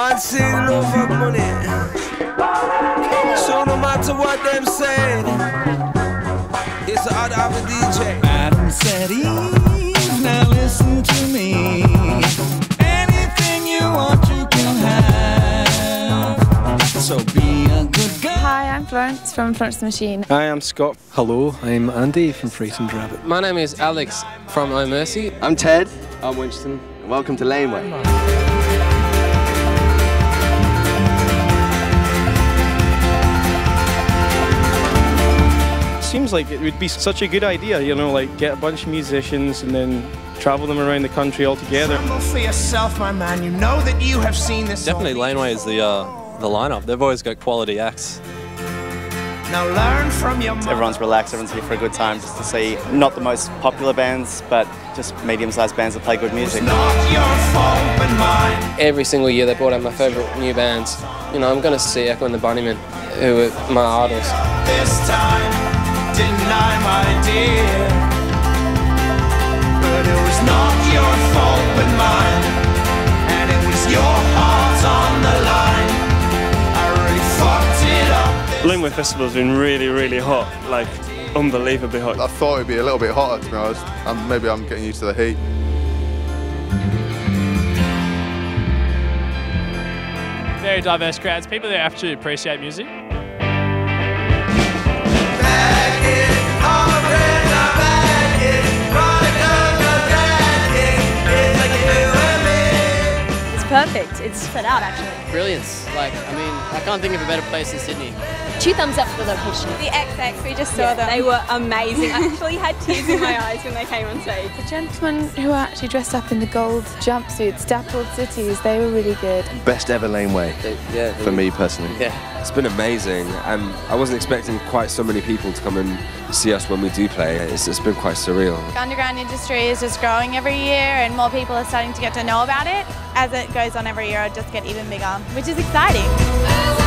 Man say no for money. So no matter what them say, it's the other of a DJ. Adam said Eve, now listen to me. Anything you want, you can have. So be a good girl. Hi, I'm Florence from Florence the Machine. Hi, I'm Scott. Hello, I'm Andy from Frightened Rabbit. My name is Alex from Oh Mercy. I'm Ted. I'm Winston. And welcome to Laneway. Seems like it would be such a good idea, you know, like get a bunch of musicians and then travel them around the country all together. Tremble for yourself, my man. You know that you have seen this. Definitely Laneway is the uh, the lineup. They've always got quality acts. Now learn from your mother. Everyone's relaxed, everyone's here for a good time just to see not the most popular bands, but just medium sized bands that play good music. Not your fault, but mine. Every single year they brought out my favourite new bands. You know, I'm going to see Echo and the Bunnymen, who are my idols. It Festival's been really, really hot, like unbelievably hot. I thought it'd be a little bit hotter, to be honest. Um, maybe I'm getting used to the heat. very diverse crowds, people that actually appreciate music. Perfect. It's set out actually. Brilliance. Like, I mean, I can't think of a better place than Sydney. Two thumbs up for the location. The XX, we just saw Yeah, them. they were amazing. I actually had tears in my eyes when they came on stage. The gentlemen who are actually dressed up in the gold jumpsuits, dappled cities, they were really good. Best ever Laneway Yeah. for me personally. Yeah. It's been amazing, and I wasn't expecting quite so many people to come and see us when we do play. It's, it's been quite surreal. The underground industry is just growing every year and more people are starting to get to know about it. As it goes on every year, it'll just get even bigger, which is exciting.